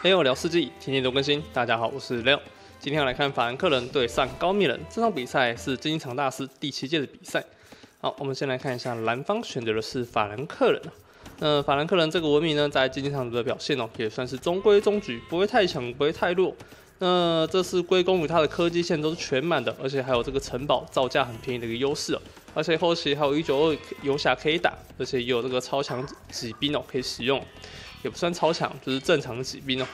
没有聊世纪，天天都更新。大家好，我是 Leo。今天要来看法兰克人对上高密人这场比赛是竞技场大师第七届的比赛。好，我们先来看一下蓝方选择的是法兰克人。那法兰克人这个文明呢，在竞技场的表现哦，也算是中规中矩，不会太强，不会太弱。那这是归功于它的科技线都是全满的，而且还有这个城堡造价很便宜的一个优势。而且后期还有一九二游侠可以打，而且也有这个超强骑兵哦可以使用。也不算超强，就是正常的骑兵哦。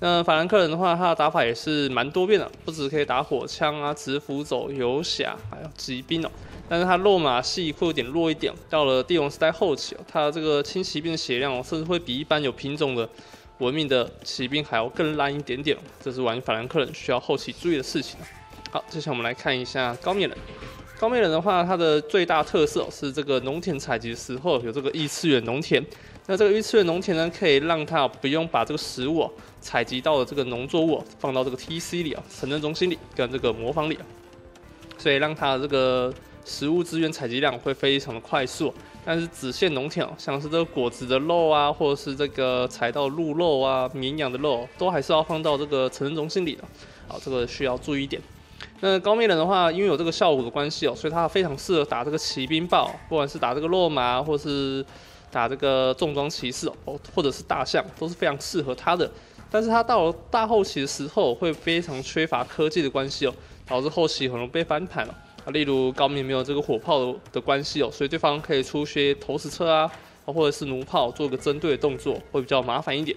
那法兰克人的话，他的打法也是蛮多变的，不止可以打火枪啊、直斧走、游侠，还有骑兵哦。但是他落马系会有点弱一点。到了帝王时代后期哦，他这个轻骑兵的血量哦，甚至会比一般有品种的文明的骑兵还要更烂一点点。这是玩法兰克人需要后期注意的事情好，接下来我们来看一下高面人。高面人的话，它的最大特色是这个农田采集时候有这个异次元农田。那这个异次元农田呢，可以让它不用把这个食物采集到的这个农作物放到这个 TC 里啊，城镇中心里跟这个模仿里啊，所以让它的这个食物资源采集量会非常的快速。但是子线农田哦，像是这个果子的肉啊，或者是这个采到鹿肉啊、绵羊的肉，都还是要放到这个城镇中心里的。好，这个需要注意一点。那高密人的话，因为有这个效果的关系哦，所以他非常适合打这个骑兵豹，不管是打这个落马，或是打这个重装骑士哦，或者是大象，都是非常适合他的。但是他到了大后期的时候，会非常缺乏科技的关系哦，导致后期很容易被翻盘了。例如高面没有这个火炮的关系哦，所以对方可以出些投石车啊，或者是弩炮，做个针对的动作，会比较麻烦一点。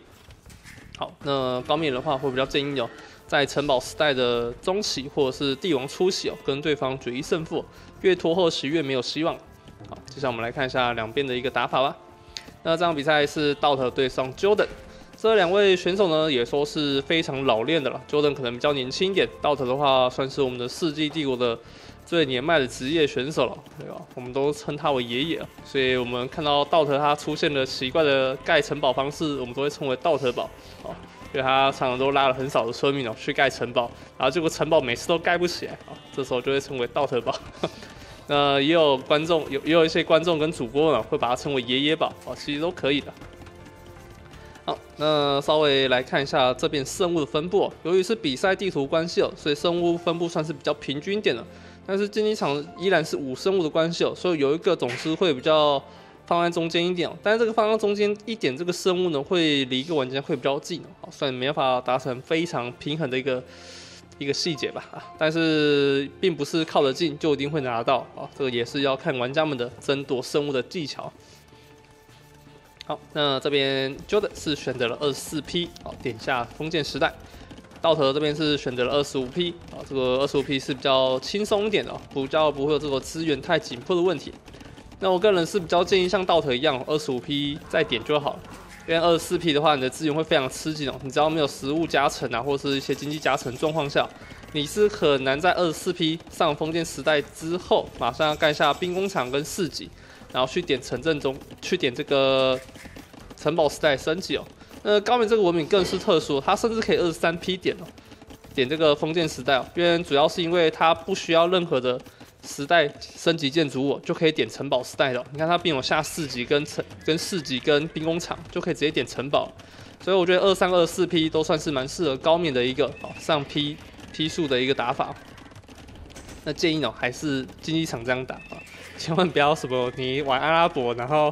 好，那高面的话会比较建议哦。在城堡时代的中期或者是帝王初期哦，跟对方决一胜负，越拖后期越没有希望。好，接下来我们来看一下两边的一个打法吧。那这场比赛是道特对上 Jordan，这两位选手呢也说是非常老练的了。Jordan 可能比较年轻一点，道特的话算是我们的世纪帝国的最年迈的职业选手了，对吧？我们都称他为爷爷，所以我们看到道特他出现了奇怪的盖城堡方式，我们都会称为道特堡。啊。因为他常常都拉了很少的村民哦去盖城堡，然后结果城堡每次都盖不起来啊，这时候就会称为道特堡。那也有观众有也有一些观众跟主播呢会把它称为爷爷堡哦，其实都可以的。好，那稍微来看一下这边生物的分布，由于是比赛地图关系哦，所以生物分布算是比较平均点的。但是竞技场依然是五生物的关系哦，所以有一个总是会比较。放在中间一点，但是这个放在中间一点，这个生物呢会离一个玩家会比较近哦，算没法达成非常平衡的一个一个细节吧啊，但是并不是靠得近就一定会拿到啊，这个也是要看玩家们的争夺生物的技巧。好，那这边 Jordan 是选择了二十四 P，好点下封建时代，道特这边是选择了二十五 P，啊，这个二十五 P 是比较轻松一点的，比较不会有这个资源太紧迫的问题。那我个人是比较建议像道特一样，二十五批再点就好了。因为二十四 P 的话，你的资源会非常吃紧哦。你只要没有食物加成啊，或者是一些经济加成状况下，你是很难在二十四 P 上封建时代之后，马上要盖下兵工厂跟市集，然后去点城镇中，去点这个城堡时代升级哦。那高明这个文明更是特殊，它甚至可以二十三 P 点哦，点这个封建时代哦。因为主要是因为它不需要任何的。时代升级建筑物就可以点城堡时代了，你看它并有下四级跟城跟四级跟兵工厂，就可以直接点城堡，所以我觉得二三二四批都算是蛮适合高面的一个哦上批批数的一个打法。那建议呢还是竞技场这样打啊，千万不要什么你玩阿拉伯，然后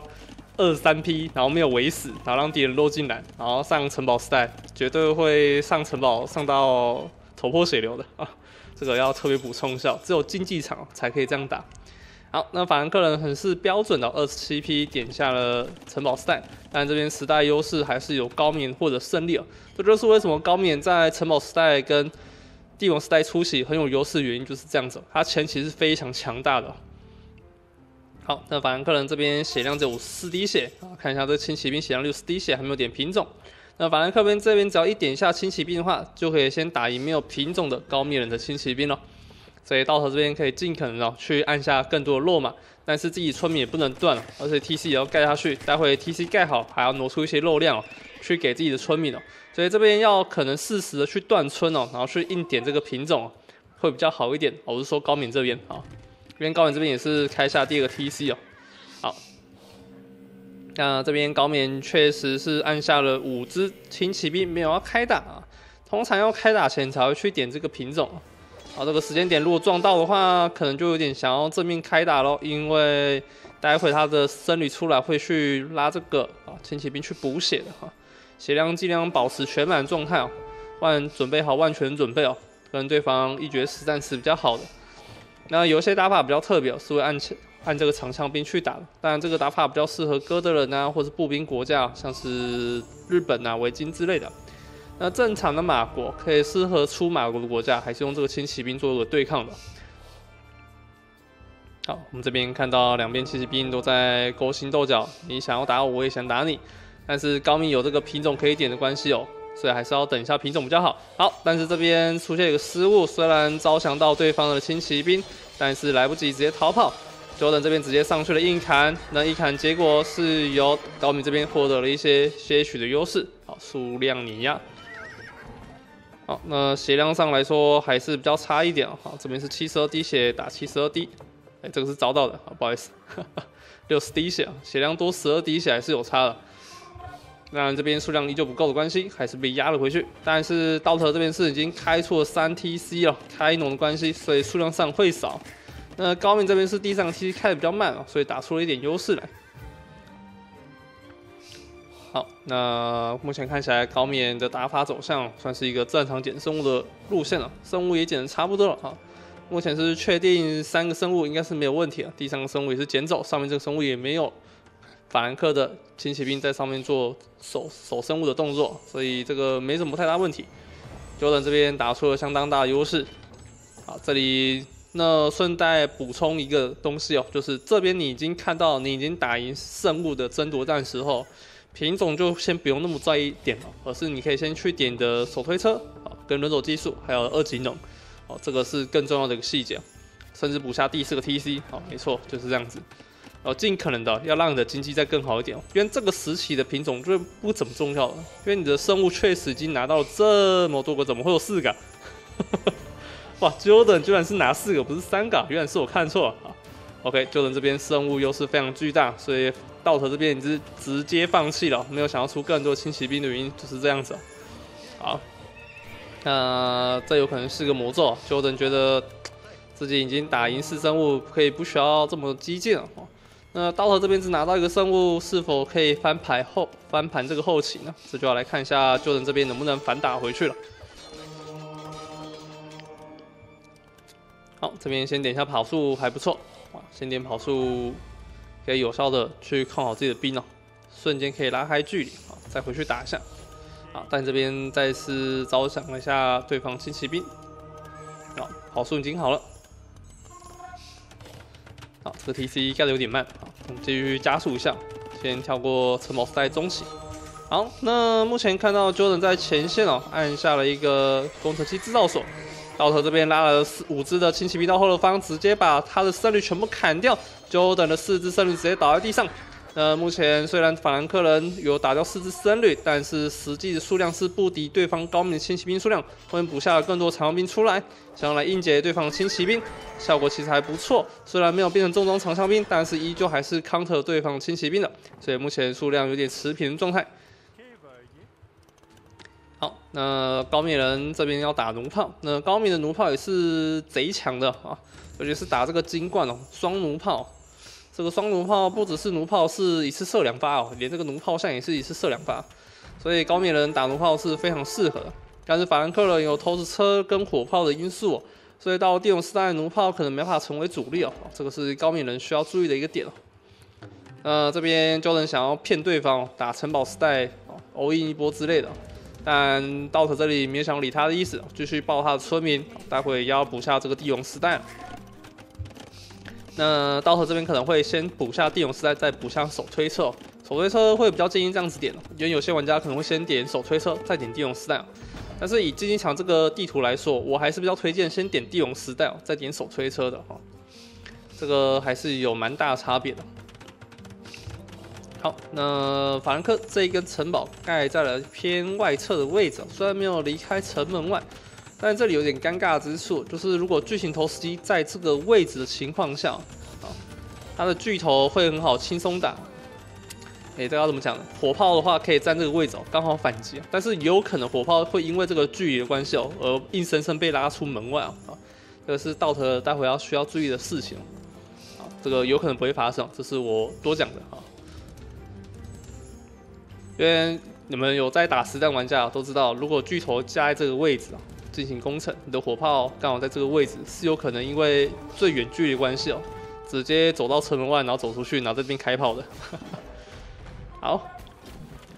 二三批，然后没有围死，然后让敌人落进来，然后上城堡时代，绝对会上城堡上到头破血流的啊。这个要特别补充一下，只有竞技场才可以这样打。好，那法兰克人很是标准的二十七 P 点下了城堡时代，但这边时代优势还是有高棉获得胜利哦。这就是为什么高棉在城堡时代跟帝王时代初期很有优势原因，就是这样子，它前期是非常强大的。好，那法兰克人这边血量只有四滴血啊，看一下这轻骑兵血量六十滴血，还没有点品种。那法兰克边这边只要一点一下轻骑兵的话，就可以先打赢没有品种的高密人的轻骑兵了。所以到头这边可以尽可能哦去按下更多的落马，但是自己村民也不能断了，而且 TC 也要盖下去。待会 TC 盖好还要挪出一些肉量哦，去给自己的村民哦。所以这边要可能适时的去断村哦，然后去硬点这个品种会比较好一点。我是说高敏这边啊，因为高敏这边也是开下第二个 TC 哦。那这边高冕确实是按下了五只轻骑兵，没有要开打啊。通常要开打前才会去点这个品种。好，这个时间点如果撞到的话，可能就有点想要正面开打喽，因为待会他的僧侣出来会去拉这个啊轻骑兵去补血的哈，血量尽量保持全满状态哦，万准备好万全准备哦，跟对方一决实战是比较好的。那有些打法比较特别，是会按按这个长枪兵去打的，当然这个打法比较适合哥德人啊，或是步兵国家，像是日本啊、维京之类的。那正常的马国可以适合出马国的国家，还是用这个轻骑兵做个对抗的。好，我们这边看到两边轻骑兵都在勾心斗角，你想要打我，我也想打你。但是高明有这个品种可以点的关系哦，所以还是要等一下品种比较好。好，但是这边出现一个失误，虽然招降到对方的轻骑兵，但是来不及直接逃跑。久等这边直接上去了硬砍，那一砍结果是由高明这边获得了一些些许的优势。好，数量碾压。好，那血量上来说还是比较差一点好，这边是七十二滴血打七十二滴，哎，这个是遭到的，好，不好意思，六十滴血啊，血量多十二滴血还是有差的。那这边数量依旧不够的关系，还是被压了回去。但是刀头这边是已经开出了三 TC 了，开农的关系，所以数量上会少。那高明这边是地上 TC 开的比较慢啊，所以打出了一点优势来。好，那目前看起来高冕的打法走向算是一个战场捡生物的路线了，生物也捡的差不多了哈。目前是确定三个生物应该是没有问题了，第三个生物也是捡走，上面这个生物也没有法兰克的轻骑兵在上面做守守生物的动作，所以这个没什么太大问题。久等这边打出了相当大的优势。好，这里那顺带补充一个东西哦，就是这边你已经看到你已经打赢圣物的争夺战时候。品种就先不用那么在意点了，而是你可以先去点的手推车啊，跟人走技术，还有二技能，哦，这个是更重要的一个细节，甚至补下第四个 TC，哦，没错，就是这样子，哦，尽可能的要让你的经济再更好一点，因为这个时期的品种就不怎么重要了，因为你的生物确实已经拿到了这么多个，怎么会有四个？哇，Jordan 居然是拿四个，不是三个，原来是我看错了啊。OK，Jordan 这边生物优势非常巨大，所以。道头这边你是直接放弃了，没有想要出更多轻骑兵的原因就是这样子。好，那这有可能是个魔咒。Jordan 觉得自己已经打赢四生物，可以不需要这么激进了。那刀头这边只拿到一个生物，是否可以翻牌后翻盘这个后期呢？这就要来看一下旧人这边能不能反打回去了。好，这边先点一下跑速还不错，哇，先点跑速。可以有效的去控好自己的兵哦，瞬间可以拉开距离啊，再回去打一下啊。但这边再次招降了一下对方轻骑兵，啊，跑速已经好了。这 TC 盖的有点慢啊，我们继续加速一下，先跳过车模时代中期。好，那目前看到 Jordan 在前线哦，按下了一个工程器制造所。到头这边拉了四五只的轻骑兵到后方，直接把他的胜率全部砍掉。，Jordan 的四只胜率直接倒在地上。那目前虽然法兰克人有打掉四只僧侣，但是实际的数量是不敌对方高明的轻骑兵数量。后面补下了更多长枪兵出来，想要来应解对方的轻骑兵，效果其实还不错。虽然没有变成重装长枪兵，但是依旧还是 counter 对方轻骑兵的。所以目前数量有点持平状态。好，那高明人这边要打弩炮，那高明的弩炮也是贼强的啊，尤其是打这个金冠哦，双弩炮，这个双弩炮不只是弩炮是一次射两发哦，连这个弩炮像也是一次射两发，所以高明人打弩炮是非常适合的。但是法兰克人有投掷车跟火炮的因素，所以到第五时代弩炮可能没法成为主力哦，这个是高明人需要注意的一个点哦。呃，这边就人想要骗对方打城堡时代哦，欧印一波之类的。但道特这里没有想理他的意思，继续爆他的村民，待会要补下这个帝王时代。那道特这边可能会先补下帝王时代，再补下手推车。手推车会比较建议这样子点，因为有些玩家可能会先点手推车，再点帝王时代。但是以竞技场这个地图来说，我还是比较推荐先点帝王时代，再点手推车的哈。这个还是有蛮大差别的。好，那法兰克这一根城堡盖在了偏外侧的位置，虽然没有离开城门外，但这里有点尴尬之处，就是如果巨型投石机在这个位置的情况下，啊，它的巨头会很好轻松打，哎，这要怎么讲呢？火炮的话可以占这个位置哦，刚好反击。但是也有可能火炮会因为这个距离的关系哦，而硬生生被拉出门外啊。这个是道特待会要需要注意的事情。啊，这个有可能不会发生，这是我多讲的啊。因为你们有在打实战玩家都知道，如果巨头架在这个位置啊，进行攻城，你的火炮刚好在这个位置，是有可能因为最远距离关系哦，直接走到城门外，然后走出去，然后这边开炮的。好，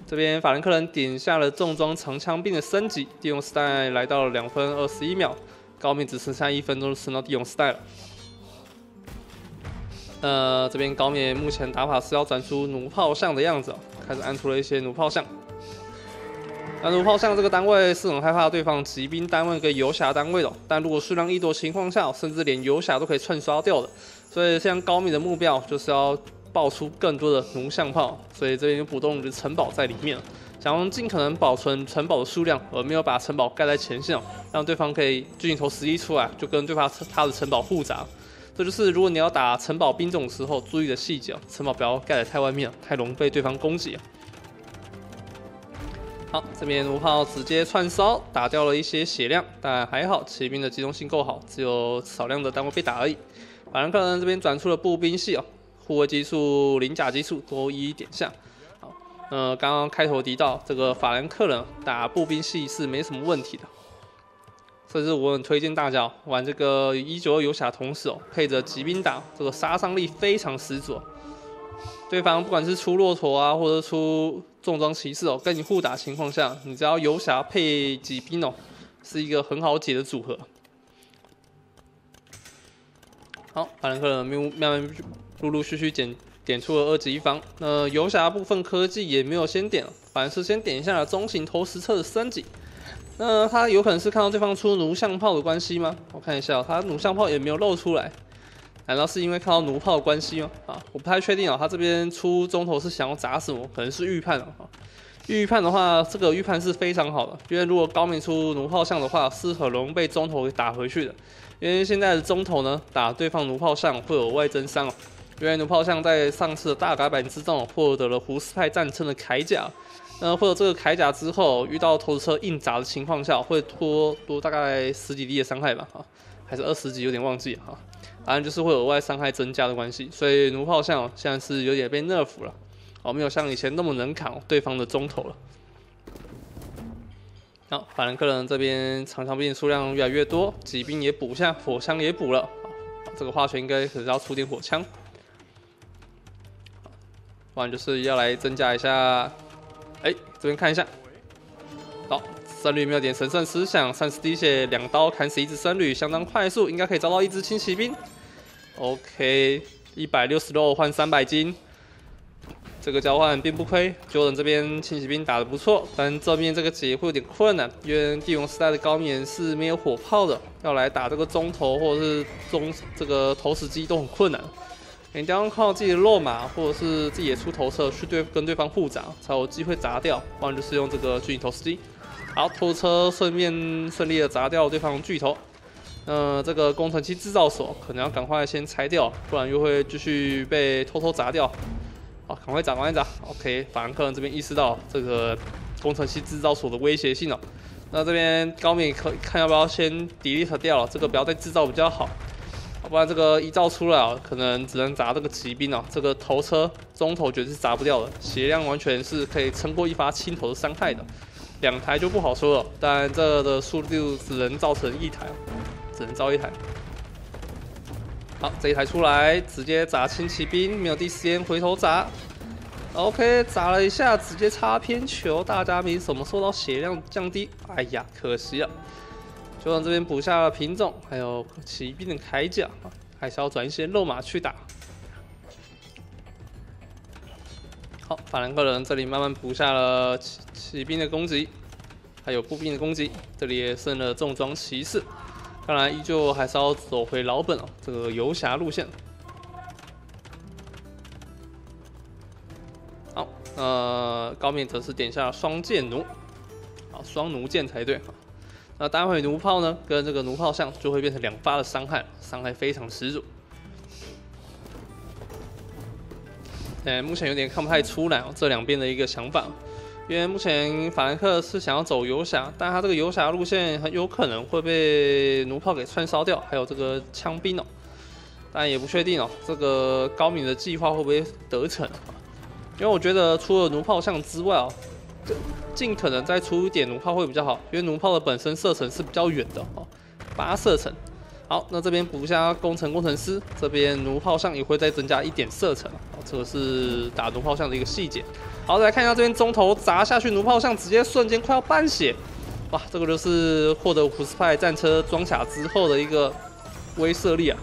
这边法兰克人点下了重装长枪兵的升级，地用时代来到了两分二十一秒，高明只剩下一分钟就升到地用时代了。呃，这边高冕目前打法是要转出弩炮像的样子哦，开始按出了一些弩炮像。那弩炮像这个单位是很害怕对方骑兵单位跟游侠单位的，但如果数量一多情况下，甚至连游侠都可以串刷掉的。所以像高明的目标就是要爆出更多的弩像炮，所以这边就补洞的城堡在里面，想要尽可能保存城堡的数量，而没有把城堡盖在前线，让对方可以最近投十一出来，就跟对方他的城堡互砸。这就是如果你要打城堡兵种时候注意的细节城堡不要盖在太外面，太容易被对方攻击啊。好，这边弩炮直接串烧，打掉了一些血量，但还好骑兵的机动性够好，只有少量的单位被打而已。法兰克人这边转出了步兵系哦，护卫基数、鳞甲基数都一一点下。好，呃，刚刚开头提到这个法兰克人打步兵系是没什么问题的。甚至我很推荐大家玩这个一九二游侠，同时哦配着骑兵打，这个杀伤力非常十足。对方不管是出骆驼啊，或者出重装骑士哦，跟你互打情况下，你只要游侠配骑兵哦，是一个很好解的组合。好，法兰克人慢慢陆陆续续点点出了二级一方，那游侠部分科技也没有先点，反而是先点一下了中型投石车的升级。那他有可能是看到对方出弩像炮的关系吗？我看一下，他弩像炮也没有露出来，难道是因为看到弩炮的关系吗？啊，我不太确定啊。他这边出中头是想要砸什么？可能是预判啊。预判的话，这个预判是非常好的，因为如果高明出弩炮像的话，是很容易被中头给打回去的。因为现在的中头呢，打对方弩炮像会有外增伤哦。因为弩炮像在上次的大改版之中获得了胡斯派战车的铠甲。那或者这个铠甲之后遇到投石车硬砸的情况下，会多多大概十几滴的伤害吧，哈，还是二十几，有点忘记哈，反正就是会额外伤害增加的关系，所以弩炮像现在是有点被 nerf 了，哦，没有像以前那么能扛对方的中头了。好，法兰克人这边长枪兵数量越来越多，骑兵也补下，火枪也补了，这个化学应该可是要出点火枪，不然就是要来增加一下。哎，这边看一下，僧侣没有点神圣思想，三十滴血，两刀砍死一只僧侣，相当快速，应该可以招到一只轻骑兵。OK，一百六十肉换三百金，这个交换并不亏。九等这边轻骑兵打的不错，但正面这个劫会有点困难，因为帝王时代的高棉是没有火炮的，要来打这个中投或者是中这个投石机都很困难。你要靠自己的肉马，或者是自己的出头车去对跟对方互砸，才有机会砸掉。不然就是用这个巨型投石机。好，拖车顺便顺利的砸掉对方巨头。呃，这个工程器制造所可能要赶快先拆掉，不然又会继续被偷偷砸掉。好，赶快砸，赶快砸。OK，法兰克人这边意识到这个工程器制造所的威胁性了。那这边高敏可看要不要先 delete 掉了，这个不要再制造比较好。不然这个一造出来啊，可能只能砸这个骑兵啊，这个头车中头绝对是砸不掉的，血量完全是可以撑过一发轻头的伤害的。两台就不好说了，但这的速度只能造成一台，只能造一台。好，这一台出来直接砸轻骑兵，没有第时间回头砸。OK，砸了一下，直接擦偏球，大家没什么受到血量降低，哎呀，可惜了。就往这边补下了品种，还有骑兵的铠甲，还是要转一些肉马去打。好，法兰克人这里慢慢补下了骑兵的攻击，还有步兵的攻击，这里也剩了重装骑士。看来依旧还是要走回老本哦，这个游侠路线。好，呃，高面则是点下双剑弩，好，双弩箭才对哈。那待会弩炮呢，跟这个弩炮像就会变成两发的伤害，伤害非常十足。哎，目前有点看不太出来哦，这两边的一个想法。因为目前法兰克是想要走游侠，但他这个游侠路线很有可能会被弩炮给串烧掉，还有这个枪兵哦，但也不确定哦，这个高敏的计划会不会得逞？因为我觉得除了弩炮像之外哦，尽可能再出一点弩炮会比较好，因为弩炮的本身射程是比较远的哦，八射程。好，那这边补一下工程工程师，这边弩炮上也会再增加一点射程，这个是打弩炮像的一个细节。好，再来看一下这边中头砸下去，弩炮像直接瞬间快要半血，哇，这个就是获得虎斯派战车装甲之后的一个威慑力啊！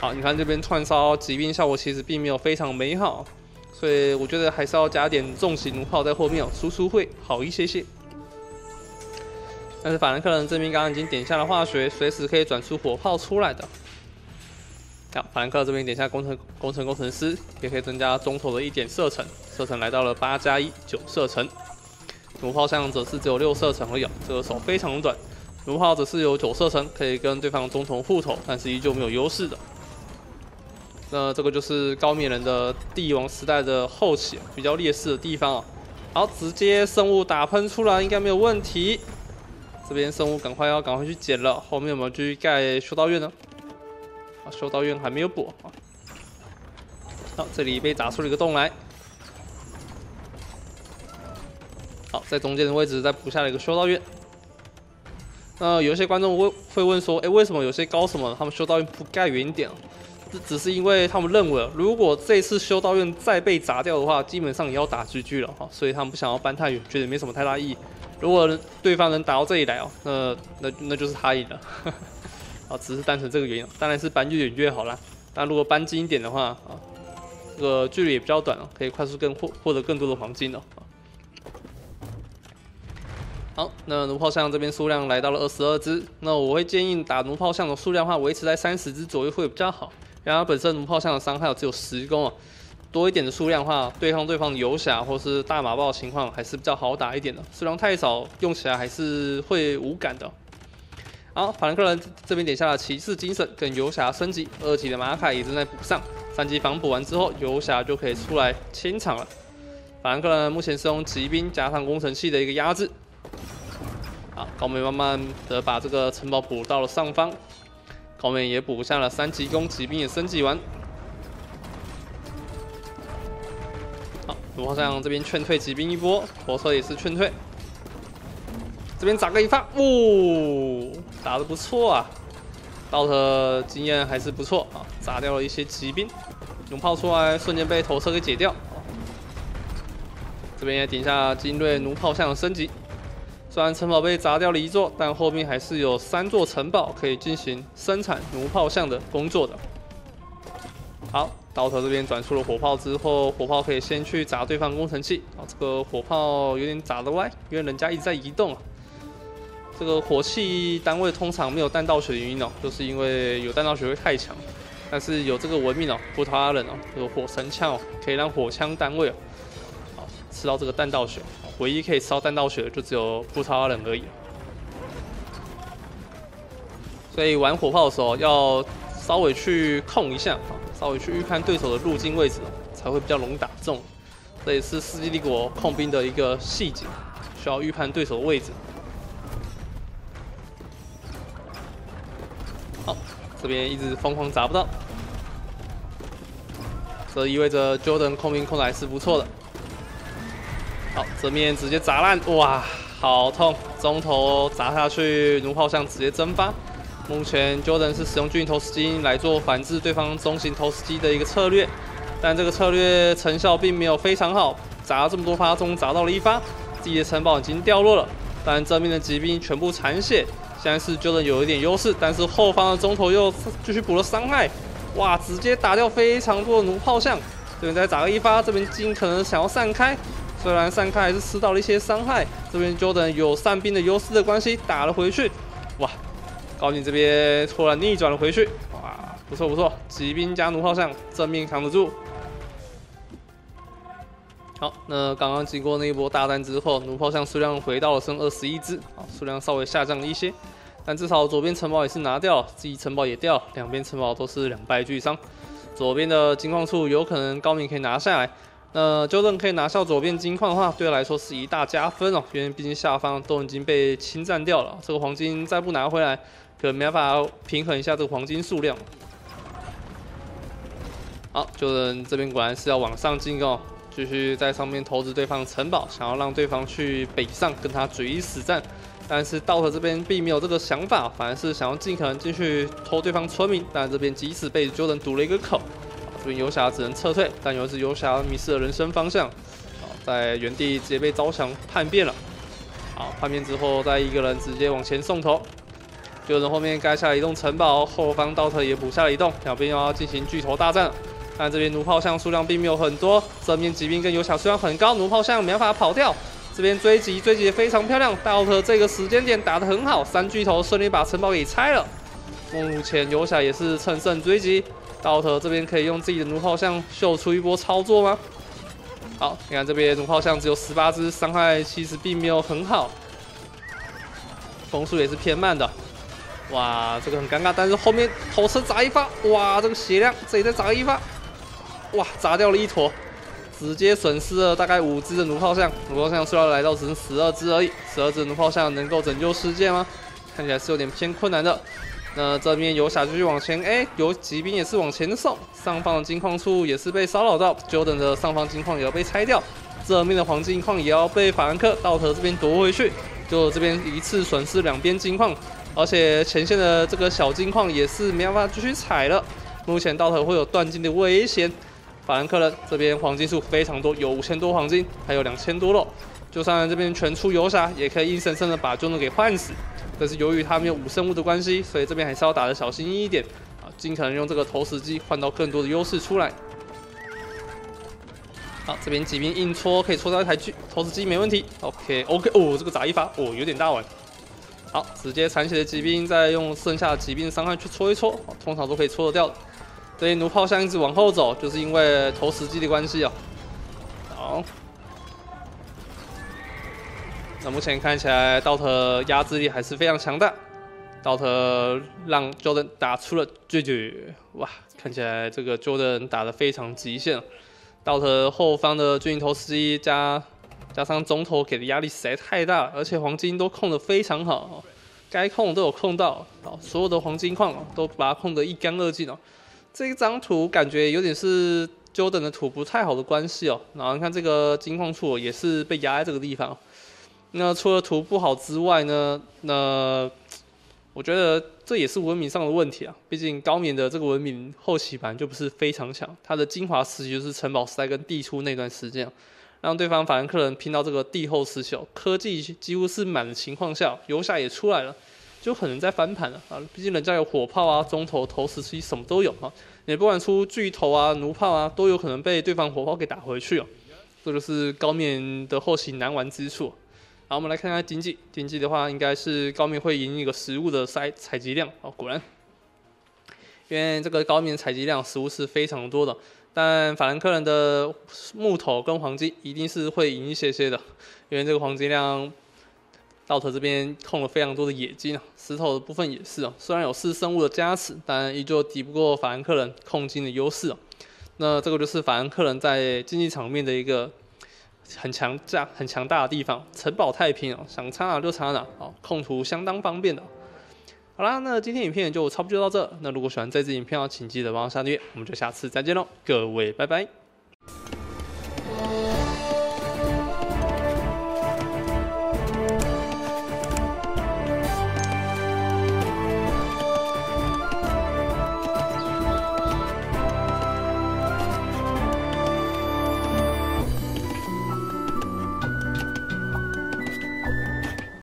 好，你看这边串烧疾病效果其实并没有非常美好。所以我觉得还是要加点重型弩炮在后面哦，输出会好一些些。但是法兰克人这边刚刚已经点下了化学，随时可以转出火炮出来的。好，法兰克这边点下工程工程工程师，也可以增加中投的一点射程，射程来到了八加一九射程。弩炮上则是只有六射程而已，这个手非常短。弩炮则是有九射程，可以跟对方中投互投，但是依旧没有优势的。那这个就是高棉人的帝王时代的后期比较劣势的地方啊。好，直接生物打喷出来应该没有问题。这边生物赶快要赶快去捡了。后面有没有继续盖修道院呢？啊，修道院还没有补啊。好，这里被打出了一个洞来。好，在中间的位置再补下了一个修道院。那有些观众会会问说，哎，为什么有些高什么他们修道院不盖远一点？只是因为他们认为，如果这次修道院再被砸掉的话，基本上也要打 GG 了哈，所以他们不想要搬太远，觉得没什么太大意义。如果对方能打到这里来哦，那那那就是他赢了。啊，只是单纯这个原因，当然是搬越远越好啦。但如果搬近一点的话啊，这个距离也比较短哦，可以快速更获获得更多的黄金哦。好，那弩炮象这边数量来到了二十二只，那我会建议打弩炮象的数量的话，维持在三十只左右会比较好。然后本身弩炮枪的伤害只有十攻啊，多一点的数量的话，对抗对方的游侠或是大马豹情况还是比较好打一点的。数量太少，用起来还是会无感的。好，法兰克人这边点下了骑士精神跟游侠升级，二级的马卡也正在补上，三级防补完之后，游侠就可以出来清场了。法兰克人目前是用骑兵加上工程器的一个压制。好，高美慢慢的把这个城堡补到了上方。高美也补下了三级弓，骑兵也升级完。好，弩炮上这边劝退骑兵一波，火车也是劝退。这边砸个一发，呜，打的不错啊！道特经验还是不错啊，砸掉了一些骑兵，弩炮出来瞬间被头车给解掉。这边也点下精锐弩炮向的升级。虽然城堡被砸掉了一座，但后面还是有三座城堡可以进行生产弩炮像的工作的。好，刀头这边转出了火炮之后，火炮可以先去砸对方工程器。啊，这个火炮有点砸得歪，因为人家一直在移动啊。这个火器单位通常没有弹道血的原因哦，就是因为有弹道血会太强。但是有这个文明哦，葡萄牙人哦，这个火神枪哦，可以让火枪单位哦，吃到这个弹道血。唯一可以烧弹道血的就只有布超人而已，所以玩火炮的时候要稍微去控一下啊，稍微去预判对手的路径位置，才会比较容易打中。这也是世纪帝国控兵的一个细节，需要预判对手的位置。这边一直疯狂砸不到，这意味着 Jordan 控兵控的还是不错的。好，这面直接砸烂，哇，好痛！中头砸下去，弩炮像直接蒸发。目前 Jordan 是使用巨型投石机来做反制对方中型投石机的一个策略，但这个策略成效并没有非常好。砸了这么多发，终砸到了一发，自己的城堡已经掉落了。但正面的骑兵全部残血，现在是 Jordan 有一点优势，但是后方的中头又继续补了伤害，哇，直接打掉非常多的弩炮像。这边再砸个一发，这边尽可能想要散开。虽然散开还是吃到了一些伤害，这边 Jordan 有散兵的优势的关系，打了回去。哇，高进这边突然逆转了回去，哇，不错不错，骑兵加弩炮上正面扛得住。好，那刚刚经过那一波大战之后，弩炮像数量回到了剩二十一只，啊，数量稍微下降了一些，但至少左边城堡也是拿掉，自己城堡也掉，两边城堡都是两败俱伤。左边的金矿处有可能高明可以拿下来。那纠正可以拿下左边金矿的话，对他来说是一大加分哦，因为毕竟下方都已经被侵占掉了，这个黄金再不拿回来，可能没办法平衡一下这个黄金数量。好，纠正这边果然是要往上进哦，继续在上面投掷对方城堡，想要让对方去北上跟他决一死战。但是道特这边并没有这个想法，反而是想要尽可能进去偷对方村民。但这边即使被 Jordan 堵了一个口。这边游侠只能撤退，但有一只游侠迷失了人生方向，好，在原地直接被招降叛变了。啊，叛变之后，再一个人直接往前送头，有人后面盖下了一栋城堡，后方道特也补下了一栋，两边又要进行巨头大战。但这边弩炮象数量并没有很多，正面骑兵跟游侠虽然很高，弩炮象没办法跑掉。这边追击追击的非常漂亮，大奥特这个时间点打得很好，三巨头顺利把城堡给拆了。目前游侠也是乘胜追击。大奥特这边可以用自己的弩炮像秀出一波操作吗？好，你看这边弩炮像只有十八只，伤害其实并没有很好，风速也是偏慢的。哇，这个很尴尬，但是后面头车砸一发，哇，这个血量这里再砸一发，哇，砸掉了一坨，直接损失了大概五只的弩炮象，弩炮象虽然来到只剩十二只而已，十二只弩炮象能够拯救世界吗？看起来是有点偏困难的。那这边游侠继续往前，哎，有骑兵也是往前送，上方的金矿处也是被骚扰到久等的上方金矿也要被拆掉，这面的黄金矿也要被法兰克道特这边夺回去，就这边一次损失两边金矿，而且前线的这个小金矿也是没办法继续采了，目前道特会有断金的危险，法兰克人这边黄金数非常多，有五千多黄金，还有两千多肉，就算这边全出游侠，也可以硬生生的把中路给换死。但是由于他们有五生物的关系，所以这边还是要打的小心翼翼一点啊，尽可能用这个投石机换到更多的优势出来。好，这边骑兵硬戳可以戳到一台巨投石机没问题。OK OK，哦，这个砸一发，哦，有点大碗。好，直接残血的骑兵再用剩下的骑兵伤害去戳一戳，通常都可以戳得掉的。这些弩炮像一直往后走，就是因为投石机的关系啊。好。那目前看起来，道特压制力还是非常强大。道特让 Jordan 打出了绝绝，哇，看起来这个 Jordan 打的非常极限。道特后方的巨型投石机加加上中投给的压力实在太大，而且黄金都控的非常好，该控都有控到，所有的黄金矿都把它控得一干二净哦。这一张图感觉有点是 Jordan 的图不太好的关系哦。然后你看这个金矿处也是被压在这个地方。那除了图不好之外呢？那我觉得这也是文明上的问题啊。毕竟高棉的这个文明后期版就不是非常强，它的精华时期就是城堡时代跟地初那段时间，让对方法兰克人拼到这个地后时期，科技几乎是满的情况下，游侠也出来了，就可能在翻盘了啊。毕竟人家有火炮啊、中投、投石机什么都有啊，你不管出巨头啊、弩炮啊，都有可能被对方火炮给打回去哦。这就是高棉的后期难玩之处。好，我们来看看经济。经济的话，应该是高棉会赢一个食物的采采集量。哦，果然，因为这个高棉采集量食物是非常多的，但法兰克人的木头跟黄金一定是会赢一些些的，因为这个黄金量，道特这边控了非常多的野金啊，石头的部分也是哦。虽然有四生物的加持，但依旧抵不过法兰克人控金的优势哦。那这个就是法兰克人在竞技场面的一个。很强大、很强大的地方，城堡太平哦，想插哪就插哪，哦，控图相当方便的。好啦，那今天影片就差不多就到这。那如果喜欢这支影片，请记得帮我下订阅，我们就下次再见喽，各位拜拜。